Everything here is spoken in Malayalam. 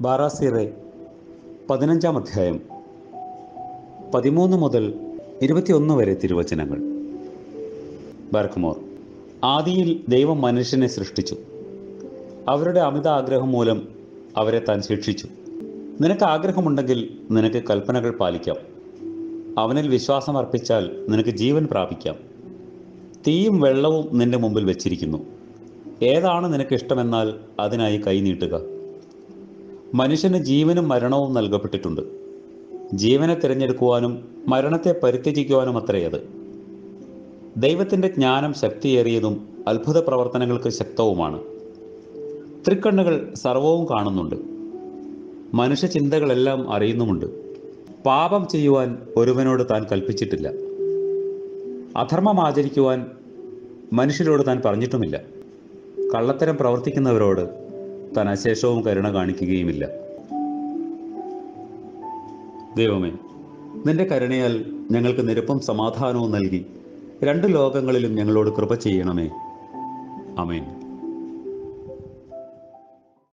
ബാറാസിറെ പതിനഞ്ചാം അധ്യായം പതിമൂന്ന് മുതൽ ഇരുപത്തിയൊന്ന് വരെ തിരുവചനങ്ങൾ. ബാർക്കുമോർ ആദിയിൽ ദൈവം മനുഷ്യനെ സൃഷ്ടിച്ചു. അവരുടെ അമിത ആഗ്രഹം മൂലം അവരെ താൻ ശിക്ഷിച്ചു. നിനക്ക് ആഗ്രഹമുണ്ടെങ്കിൽ നിനക്ക് കൽപ്പനകൾ പാലിക്കാം. അവനിൽ വിശ്വാസം അർപ്പിച്ചാൽ നിനക്ക് ജീവൻ പ്രാപിക്കാം. തീയും വെള്ളവും നിന്റെ മുമ്പിൽ വെച്ചിരിക്കുന്നു. ഏതാണ് നിനക്ക് ഇഷ്ടമെന്നാൽ അതിനായി കൈനീട്ടുക മനുഷ്യന് ജീവനും മരണവും നൽകപ്പെട്ടിട്ടുണ്ട്. ജീവനെ തിരഞ്ഞെടുക്കുവാനും മരണത്തെ പരിത്യജിക്കുവാനും അത്രേ അത്. ദൈവത്തിന്റെ ജ്ഞാനം ശക്തിയേറിയതും അത്ഭുത പ്രവർത്തനങ്ങൾക്ക് ശക്തവുമാണ്. തൃക്കണ്ണുകൾ സർവവും കാണുന്നുണ്ട്. മനുഷ്യ ചിന്തകളെല്ലാം അറിയുന്നുമുണ്ട്. പാപം ചെയ്യുവാൻ ഒരുവനോട് താൻ കൽപ്പിച്ചിട്ടില്ല. അധർമ്മം ആചരിക്കുവാൻ മനുഷ്യരോട് താൻ പറഞ്ഞിട്ടുമില്ല. കള്ളത്തരം പ്രവർത്തിക്കുന്നവരോട് താൻ അശേഷവും കരുണ കാണിക്കുകയുമില്ല. ദൈവമേ നിന്റെ കരുണയാൽ ഞങ്ങൾക്ക് നിരപ്പം സമാധാനവും നൽകി രണ്ട് ലോകങ്ങളിലും ഞങ്ങളോട് കൃപ ചെയ്യണമേ. അമേൻ